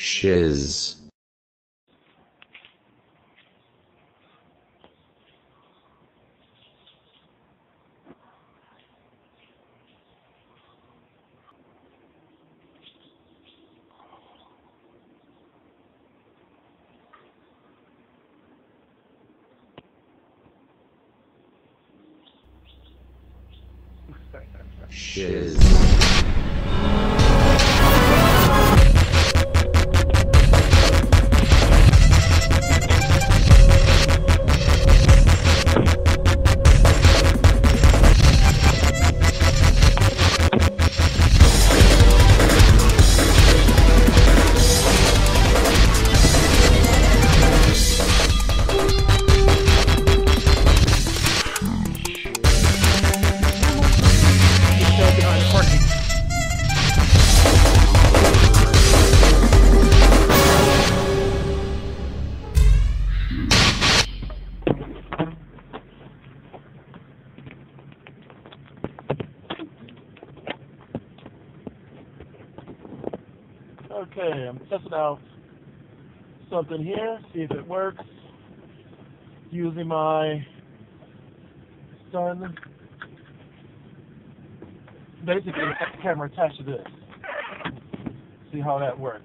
shiz. Shiz Okay, I'm testing out something here, see if it works. Using my son. Basically, the camera attached to this. See how that works.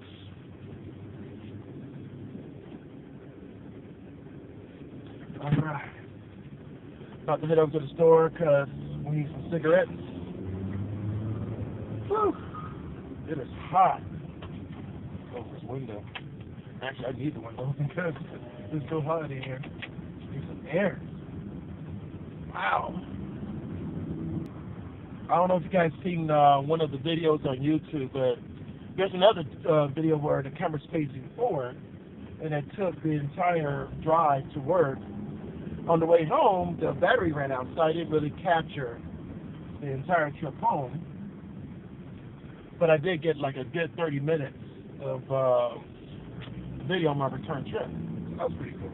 Alright. About to head over to the store because we need some cigarettes. Whew. It is hot this window. Actually, I need the window because it's so hot in here. Need some air. Wow. I don't know if you guys seen uh, one of the videos on YouTube, but there's another uh, video where the camera's facing forward, and it took the entire drive to work. On the way home, the battery ran out, so I didn't really capture the entire trip home. But I did get like a good 30 minutes of uh, video on my return trip. That was pretty cool.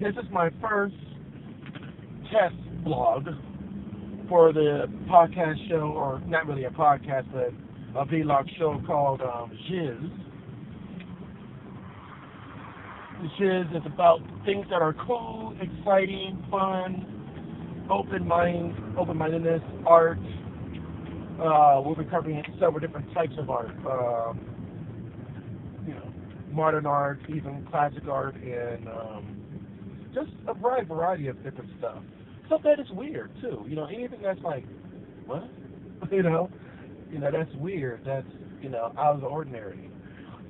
This is my first test vlog for the podcast show, or not really a podcast, but a vlog show called um. The Shiz is about things that are cool, exciting, fun, open mind, open-mindedness, art, uh, we'll be covering several different types of art. Uh, you know, modern art, even classic art, and um, just a wide variety of different stuff. Stuff that is weird too. You know, anything that's like, what? you know, you know that's weird. That's you know out of the ordinary.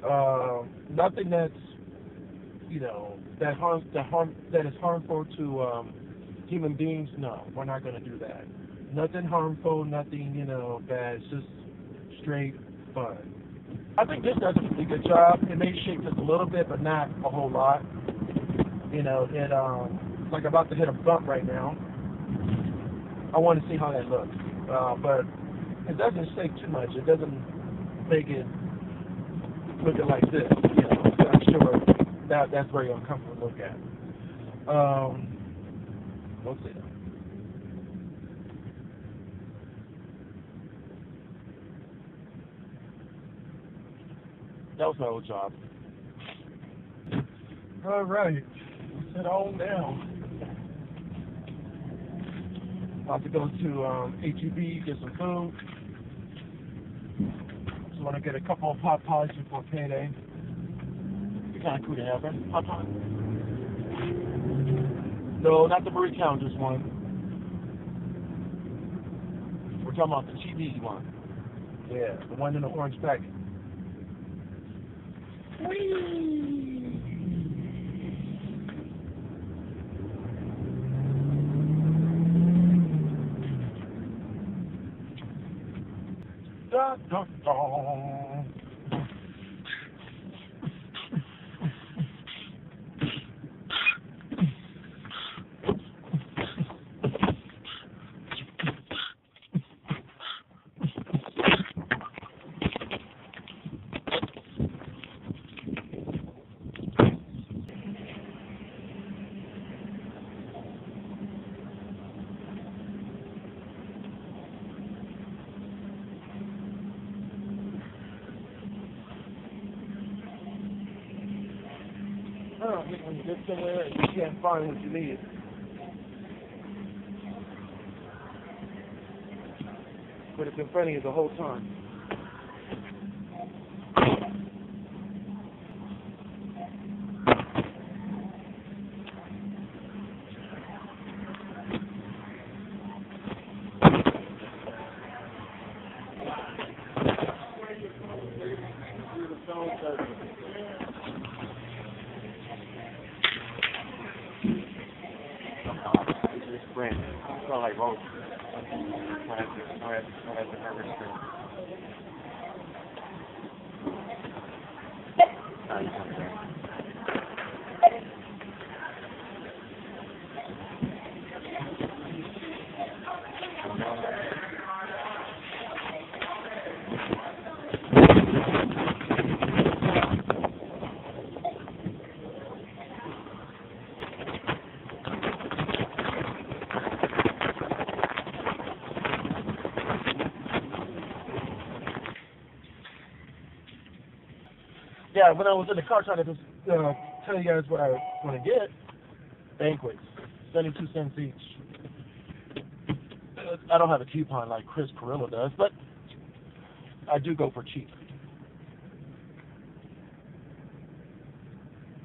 Uh, nothing that's you know that harms that harm that is harmful to um, human beings. No, we're not going to do that nothing harmful, nothing, you know, bad. It's just straight fun. I think this does a pretty good job. It may shake just a little bit, but not a whole lot. You know, it um, it's like about to hit a bump right now. I want to see how that looks, uh, but it doesn't shake too much. It doesn't make it looking like this. You know, so I'm sure that that's very uncomfortable to look at. Um, we'll see. That was my old job. All right, head on down. About to go to um, HEB, get some food. Just want to get a couple of pot pies before payday. Be kind of cool to have, right? Pot pie? No, not the Marie Callender's one. We're talking about the HEB one. Yeah, the one in the orange packet. Da, huh, when you get somewhere and you can't find what you need. But it's in front of you the whole time. Smell like roses. Might have to, have have to harvest it. Ah, you come there. Yeah, when I was in the car trying to just uh, tell you guys what I want to get, banquets, seventy-two cents each. Uh, I don't have a coupon like Chris Pirillo does, but I do go for cheap.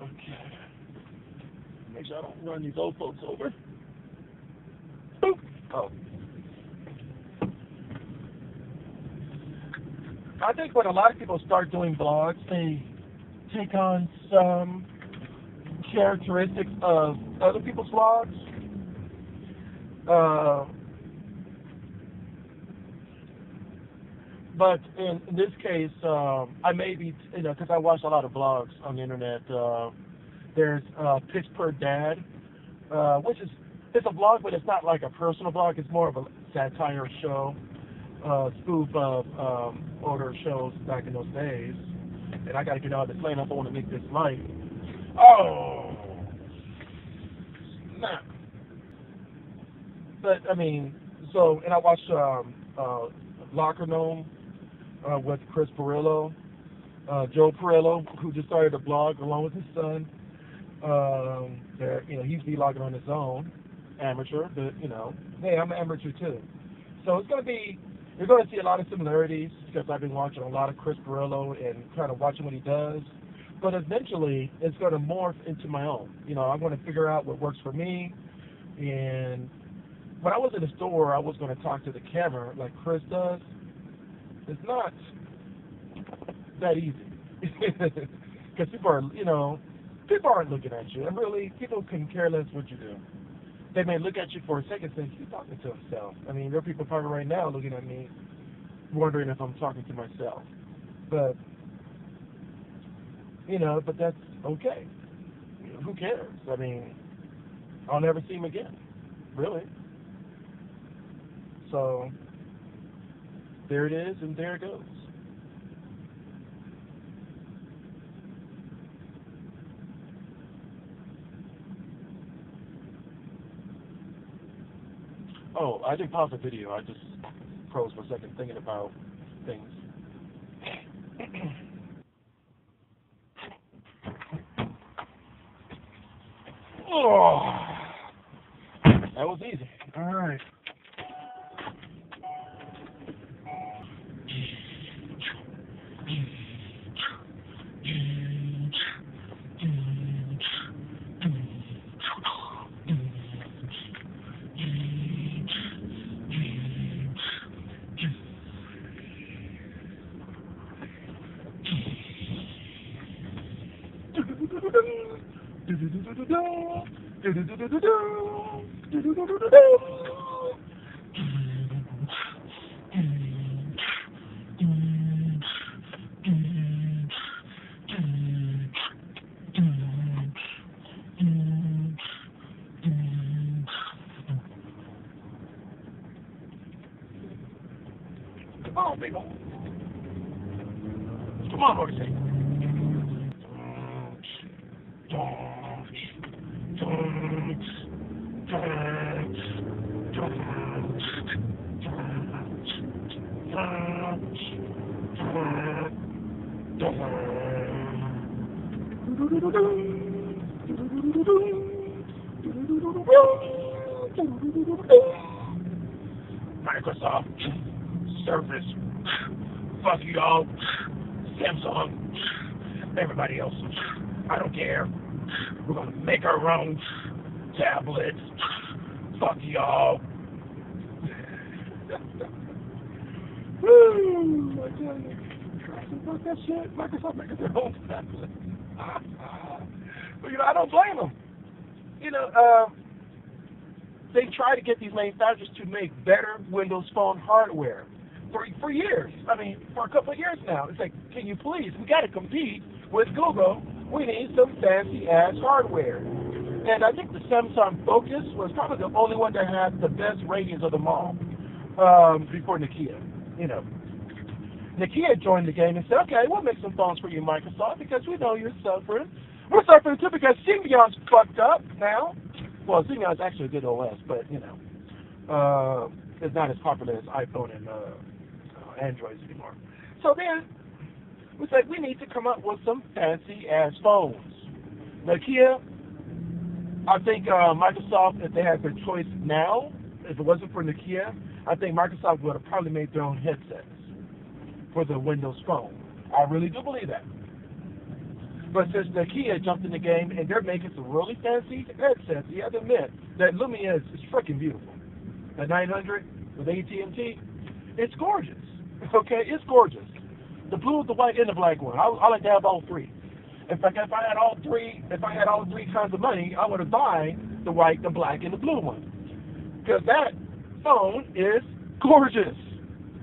Okay. Make sure I don't run these old folks over. Boop. Oh. I think when a lot of people start doing blogs, they take on some characteristics of other people's blogs. Uh, but in, in this case, um, I may be, you know, because I watch a lot of blogs on the internet. Uh, there's uh, Pitch Per Dad, uh, which is it's a blog, but it's not like a personal blog. It's more of a satire show, uh, spoof of um, older shows back in those days. And I got to get out of this lane. I want to make this light. Oh, snap! But I mean, so and I watched um, uh, Lockergnome uh, with Chris Pirillo, uh, Joe Pirillo, who just started a blog along with his son. Um, there, you know, he's vlogging on his own, amateur, but you know, hey, I'm an amateur too. So it's gonna be, you're gonna see a lot of similarities because I've been watching a lot of Chris Pirillo and kind of watching what he does. But eventually, it's gonna morph into my own. You know, I'm gonna figure out what works for me. And when I was in the store, I was gonna talk to the camera like Chris does. It's not that easy because people are, you know, people aren't looking at you, and really, people can care less what you do. They may look at you for a second and say, he's talking to himself. I mean, there are people probably right now looking at me, wondering if I'm talking to myself. But, you know, but that's okay. Who cares? I mean, I'll never see him again, really. So, there it is, and there it goes. Oh, I didn't pause the video. I just froze for a second thinking about things. oh, that was easy. All right. Come on, people. Come on, Morrissey. Uh, Microsoft, Surface, fuck you all, Samsung, everybody else. I don't care. We're gonna make our own tablets. Fuck y'all. Woo! I tell you, fuck that shit. Microsoft making their own tablets. but you know, I don't blame them. You know, uh, they try to get these manufacturers to make better Windows Phone hardware for for years. I mean, for a couple of years now. It's like, can you please? We got to compete with Google. We need some fancy ass hardware. And I think the Samsung Focus was probably the only one that had the best ratings of them all um, before Nokia. You know, Nokia joined the game and said, okay, we'll make some phones for you, Microsoft, because we know you're suffering. We're suffering too because Symbian's fucked up now. Well, Symbian's actually a good OS, but, you know, uh, it's not as popular as iPhone and uh, uh, Androids anymore. So then, we said we need to come up with some fancy ass phones. Nokia, I think uh, Microsoft, if they had their choice now, if it wasn't for Nokia, I think Microsoft would have probably made their own headsets for the Windows Phone. I really do believe that. But since Nokia jumped in the game and they're making some really fancy headsets, you have to admit that Lumia is, is freaking beautiful. The 900 with AT&T, it's gorgeous. Okay, it's gorgeous. The blue, the white, and the black one. I, I like to have all three. In fact, if I had all three, if I had all three kinds of money, I would have bought the white, the black, and the blue one. Because that phone is gorgeous.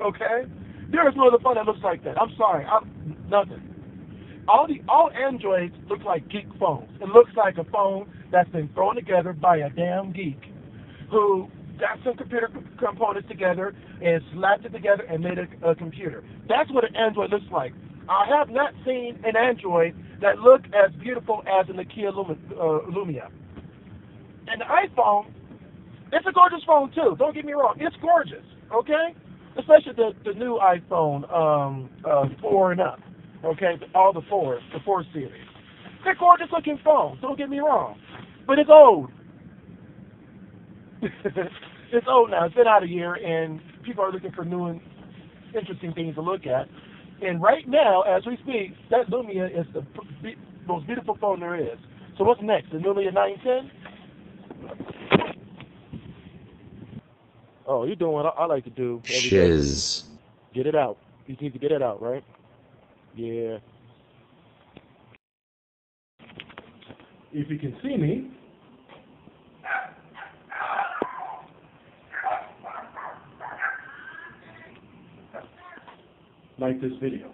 Okay, there is no other phone that looks like that. I'm sorry, I'm nothing. All the all Androids look like geek phones. It looks like a phone that's been thrown together by a damn geek who got some computer components together and slapped it together and made a, a computer. That's what an Android looks like. I have not seen an Android that looked as beautiful as a Nokia uh, Lumia. And the iPhone, it's a gorgeous phone too. Don't get me wrong, it's gorgeous. Okay, especially the the new iPhone um, uh, four and up. Okay, all the fours, the four series. They're gorgeous looking phones. Don't get me wrong, but it's old. it's old now. It's been out a year, and people are looking for new and interesting things to look at. And right now, as we speak, that Lumia is the most beautiful phone there is. So what's next? The Lumia 910? Oh, you're doing what I, I like to do. Shiz. Get it out. You need to get it out, right? Yeah. If you can see me, like this video.